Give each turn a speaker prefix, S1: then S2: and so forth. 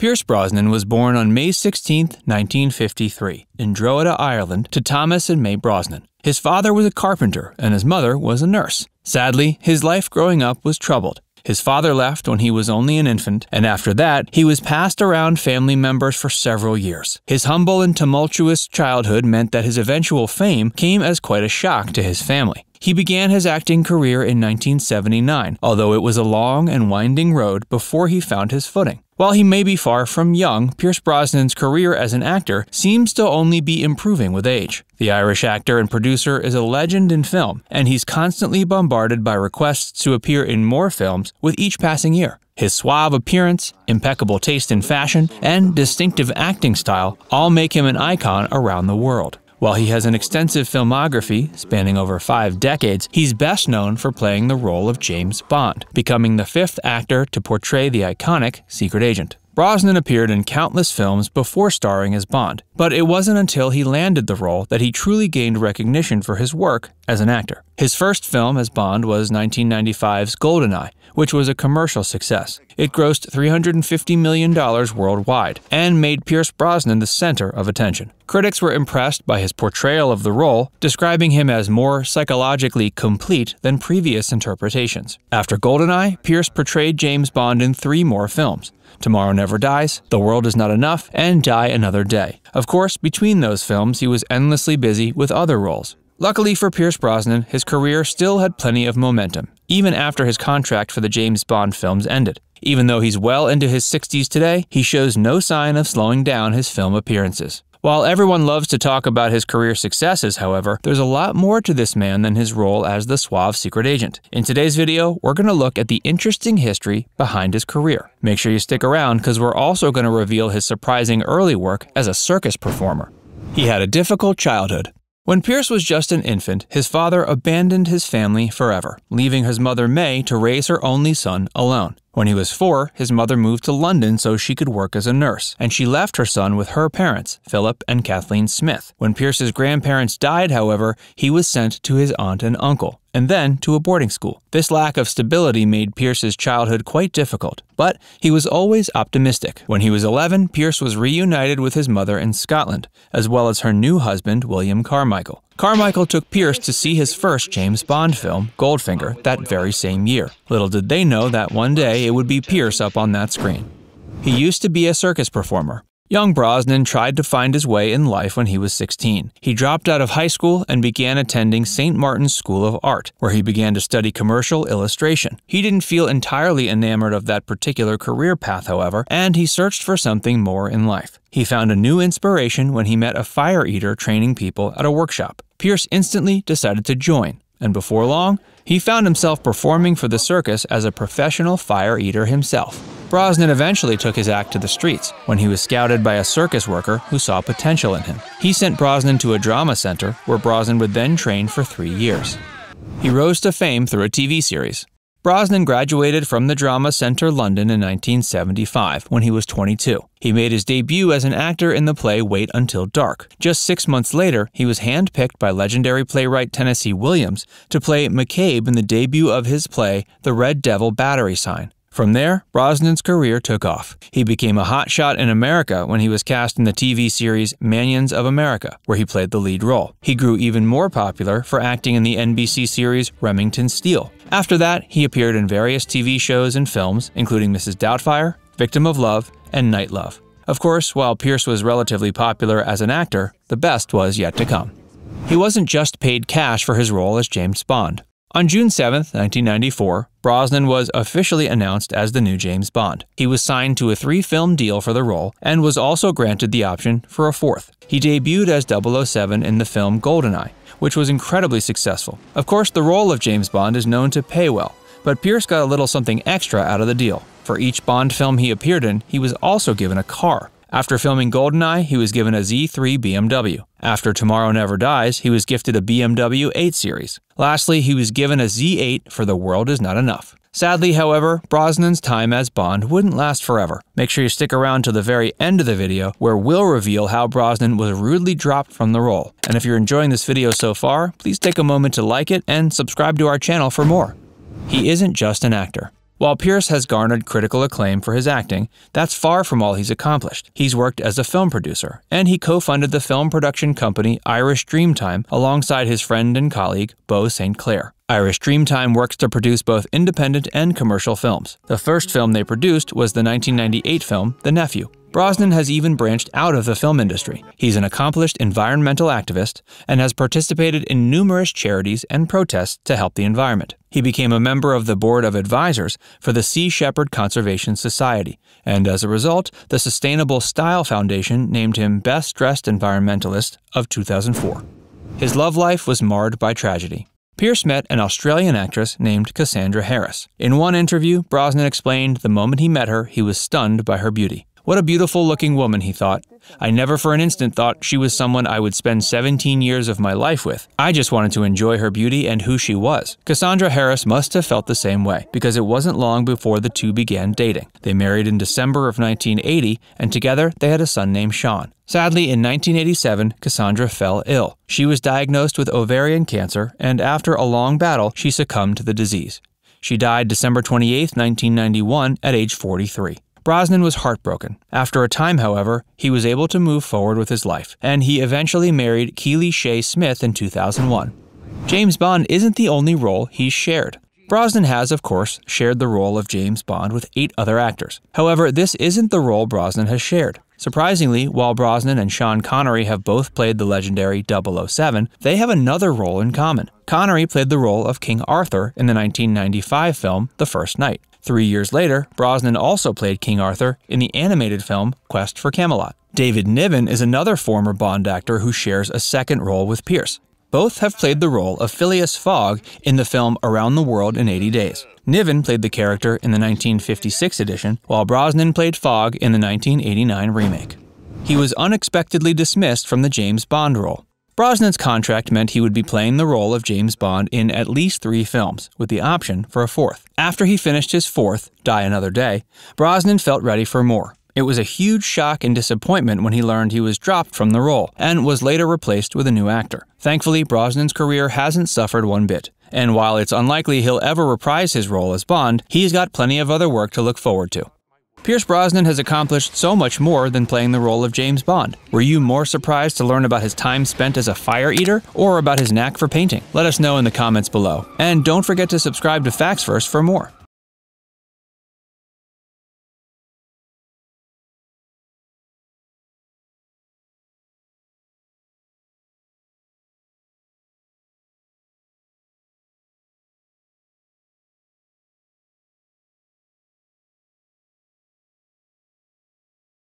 S1: Pierce Brosnan was born on May 16, 1953, in Drogheda, Ireland, to Thomas and May Brosnan. His father was a carpenter and his mother was a nurse. Sadly, his life growing up was troubled. His father left when he was only an infant, and after that, he was passed around family members for several years. His humble and tumultuous childhood meant that his eventual fame came as quite a shock to his family. He began his acting career in 1979, although it was a long and winding road before he found his footing. While he may be far from young, Pierce Brosnan's career as an actor seems to only be improving with age. The Irish actor and producer is a legend in film, and he's constantly bombarded by requests to appear in more films with each passing year. His suave appearance, impeccable taste in fashion, and distinctive acting style all make him an icon around the world. While he has an extensive filmography spanning over five decades, he's best known for playing the role of James Bond, becoming the fifth actor to portray the iconic secret agent. Brosnan appeared in countless films before starring as Bond, but it wasn't until he landed the role that he truly gained recognition for his work as an actor. His first film as Bond was 1995's GoldenEye, which was a commercial success. It grossed $350 million worldwide and made Pierce Brosnan the center of attention. Critics were impressed by his portrayal of the role, describing him as more psychologically complete than previous interpretations. After GoldenEye, Pierce portrayed James Bond in three more films. Tomorrow Never Dies, The World Is Not Enough, and Die Another Day. Of course, between those films, he was endlessly busy with other roles. Luckily for Pierce Brosnan, his career still had plenty of momentum, even after his contract for the James Bond films ended. Even though he's well into his 60s today, he shows no sign of slowing down his film appearances. While everyone loves to talk about his career successes, however, there's a lot more to this man than his role as the suave secret agent. In today's video, we're going to look at the interesting history behind his career. Make sure you stick around because we're also going to reveal his surprising early work as a circus performer. He had a difficult childhood, when Pierce was just an infant, his father abandoned his family forever, leaving his mother May to raise her only son alone. When he was four, his mother moved to London so she could work as a nurse, and she left her son with her parents, Philip and Kathleen Smith. When Pierce's grandparents died, however, he was sent to his aunt and uncle, and then to a boarding school. This lack of stability made Pierce's childhood quite difficult, but he was always optimistic. When he was 11, Pierce was reunited with his mother in Scotland, as well as her new husband, William Carmichael. Carmichael took Pierce to see his first James Bond film, Goldfinger, that very same year. Little did they know that one day it would be Pierce up on that screen. He used to be a circus performer, Young Brosnan tried to find his way in life when he was 16. He dropped out of high school and began attending St. Martin's School of Art, where he began to study commercial illustration. He didn't feel entirely enamored of that particular career path, however, and he searched for something more in life. He found a new inspiration when he met a fire eater training people at a workshop. Pierce instantly decided to join, and before long, he found himself performing for the circus as a professional fire eater himself. Brosnan eventually took his act to the streets when he was scouted by a circus worker who saw potential in him. He sent Brosnan to a drama center where Brosnan would then train for three years. He rose to fame through a TV series. Brosnan graduated from the Drama Centre London in 1975 when he was 22. He made his debut as an actor in the play Wait Until Dark. Just six months later, he was handpicked by legendary playwright Tennessee Williams to play McCabe in the debut of his play The Red Devil Battery Sign. From there, Brosnan's career took off. He became a hotshot in America when he was cast in the TV series Manions of America, where he played the lead role. He grew even more popular for acting in the NBC series Remington Steele. After that, he appeared in various TV shows and films, including Mrs. Doubtfire, Victim of Love, and Night Love. Of course, while Pierce was relatively popular as an actor, the best was yet to come. He wasn't just paid cash for his role as James Bond. On June 7, 1994, Brosnan was officially announced as the new James Bond. He was signed to a three film deal for the role and was also granted the option for a fourth. He debuted as 007 in the film GoldenEye, which was incredibly successful. Of course, the role of James Bond is known to pay well, but Pierce got a little something extra out of the deal. For each Bond film he appeared in, he was also given a car. After filming GoldenEye, he was given a Z3 BMW. After Tomorrow Never Dies, he was gifted a BMW 8 Series. Lastly, he was given a Z8 for The World Is Not Enough. Sadly, however, Brosnan's time as Bond wouldn't last forever. Make sure you stick around to the very end of the video where we'll reveal how Brosnan was rudely dropped from the role. And if you're enjoying this video so far, please take a moment to like it and subscribe to our channel for more. He isn't just an actor. While Pierce has garnered critical acclaim for his acting, that's far from all he's accomplished. He's worked as a film producer, and he co funded the film production company Irish Dreamtime alongside his friend and colleague, Beau St. Clair. Irish Dreamtime works to produce both independent and commercial films. The first film they produced was the 1998 film The Nephew. Brosnan has even branched out of the film industry. He's an accomplished environmental activist and has participated in numerous charities and protests to help the environment. He became a member of the board of advisors for the Sea Shepherd Conservation Society, and as a result, the Sustainable Style Foundation named him Best Dressed Environmentalist of 2004. His love life was marred by tragedy. Pierce met an Australian actress named Cassandra Harris. In one interview, Brosnan explained the moment he met her, he was stunned by her beauty. What a beautiful looking woman, he thought. I never for an instant thought she was someone I would spend 17 years of my life with. I just wanted to enjoy her beauty and who she was. Cassandra Harris must have felt the same way, because it wasn't long before the two began dating. They married in December of 1980, and together they had a son named Sean. Sadly, in 1987, Cassandra fell ill. She was diagnosed with ovarian cancer, and after a long battle, she succumbed to the disease. She died December 28, 1991, at age 43. Brosnan was heartbroken. After a time, however, he was able to move forward with his life, and he eventually married Keely Shaye Smith in 2001. James Bond isn't the only role he's shared. Brosnan has, of course, shared the role of James Bond with eight other actors. However, this isn't the role Brosnan has shared. Surprisingly, while Brosnan and Sean Connery have both played the legendary 007, they have another role in common. Connery played the role of King Arthur in the 1995 film The First Knight. Three years later, Brosnan also played King Arthur in the animated film Quest for Camelot. David Niven is another former Bond actor who shares a second role with Pierce. Both have played the role of Phileas Fogg in the film Around the World in 80 Days. Niven played the character in the 1956 edition, while Brosnan played Fogg in the 1989 remake. He was unexpectedly dismissed from the James Bond role. Brosnan's contract meant he would be playing the role of James Bond in at least three films, with the option for a fourth. After he finished his fourth, Die Another Day, Brosnan felt ready for more. It was a huge shock and disappointment when he learned he was dropped from the role and was later replaced with a new actor. Thankfully, Brosnan's career hasn't suffered one bit. And while it's unlikely he'll ever reprise his role as Bond, he's got plenty of other work to look forward to. Pierce Brosnan has accomplished so much more than playing the role of James Bond. Were you more surprised to learn about his time spent as a fire eater or about his knack for painting? Let us know in the comments below. And don't forget to subscribe to Facts Verse for more.